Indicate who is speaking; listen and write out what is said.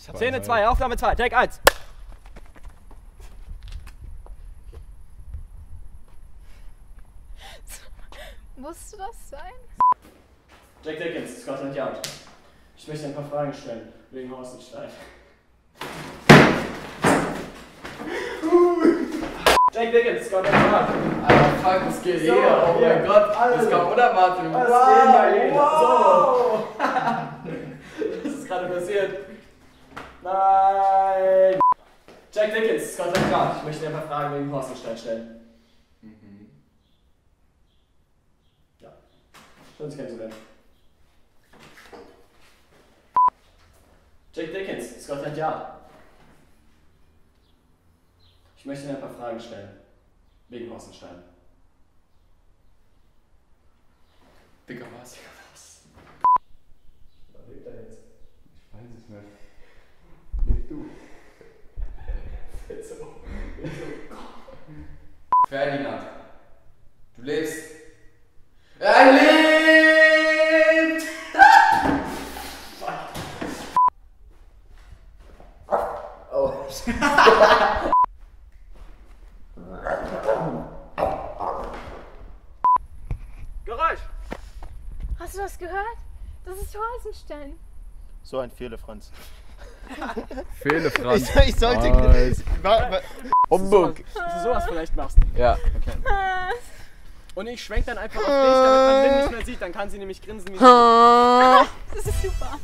Speaker 1: Szene 2, Aufnahme 2, Take 1.
Speaker 2: Musste das sein?
Speaker 1: Jack Dickens, Scotland Yard. Ich möchte ein paar Fragen stellen, wegen Horst und Stein. Jack Dickens, Scotland Yard.
Speaker 3: Alter, fuck, was geht
Speaker 1: So,
Speaker 3: hier? Oh mein Gott,
Speaker 1: Also.
Speaker 3: das kam unerwartet.
Speaker 1: Was
Speaker 3: Wow, wow.
Speaker 1: So. Was ist gerade passiert? Nein! Jack Dickens, Scotland Yard. Ich möchte dir ein paar Fragen wegen Horst und Stein stellen.
Speaker 3: Mhm.
Speaker 1: Ja. Schön, uns kennenzulernen. Jack Dickens, Scotland Yard. Ich möchte dir ein paar Fragen stellen. Wegen Horst und Stein.
Speaker 3: Digga, was?
Speaker 1: Was lebt er jetzt?
Speaker 3: Ich weiß es nicht. Leb du.
Speaker 1: Jetzt so.
Speaker 3: Ferdinand, du lebst. Er lebt! oh.
Speaker 1: Geräusch!
Speaker 2: Hast du das gehört? Das ist Holzenstein.
Speaker 4: So ein Fehle, Franz.
Speaker 3: Fehle,
Speaker 4: Ich, ich sollte.
Speaker 3: Nice.
Speaker 4: Wa- wa-
Speaker 3: Humbug.
Speaker 1: Dass du sowas vielleicht machst.
Speaker 3: Ja.
Speaker 1: Und ich schwenk dann einfach auf dich, damit man Lynn nicht mehr sieht. Dann kann sie nämlich grinsen wie
Speaker 2: Das ist super.